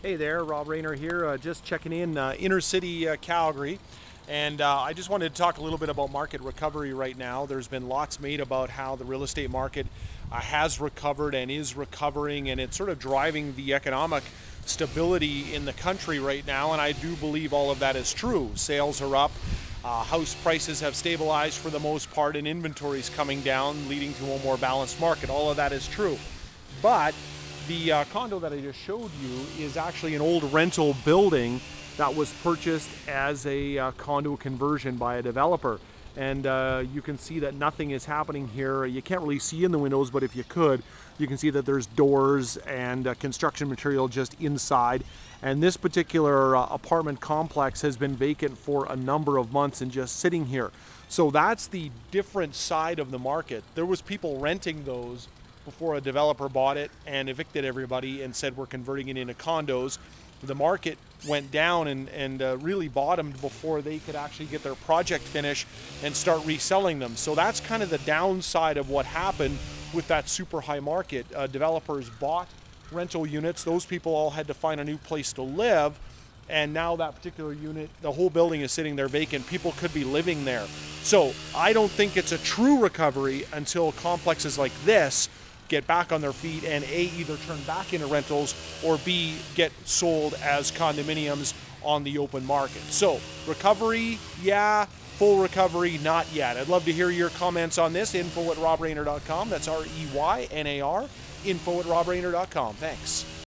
Hey there, Rob Reynar here, uh, just checking in uh, inner city uh, Calgary. And uh, I just wanted to talk a little bit about market recovery right now. There's been lots made about how the real estate market uh, has recovered and is recovering, and it's sort of driving the economic stability in the country right now. And I do believe all of that is true. Sales are up, uh, house prices have stabilized for the most part, and inventories coming down, leading to a more balanced market. All of that is true. But the uh, condo that I just showed you is actually an old rental building that was purchased as a uh, condo conversion by a developer. And uh, you can see that nothing is happening here. You can't really see in the windows, but if you could, you can see that there's doors and uh, construction material just inside. And this particular uh, apartment complex has been vacant for a number of months and just sitting here. So that's the different side of the market. There was people renting those before a developer bought it and evicted everybody and said we're converting it into condos. The market went down and, and uh, really bottomed before they could actually get their project finished and start reselling them. So that's kind of the downside of what happened with that super high market. Uh, developers bought rental units, those people all had to find a new place to live. And now that particular unit, the whole building is sitting there vacant. People could be living there. So I don't think it's a true recovery until complexes like this get back on their feet and A, either turn back into rentals or B, get sold as condominiums on the open market. So, recovery, yeah, full recovery, not yet. I'd love to hear your comments on this. Info at robreynar.com. That's R E Y N A R. Info at robreynar.com. Thanks.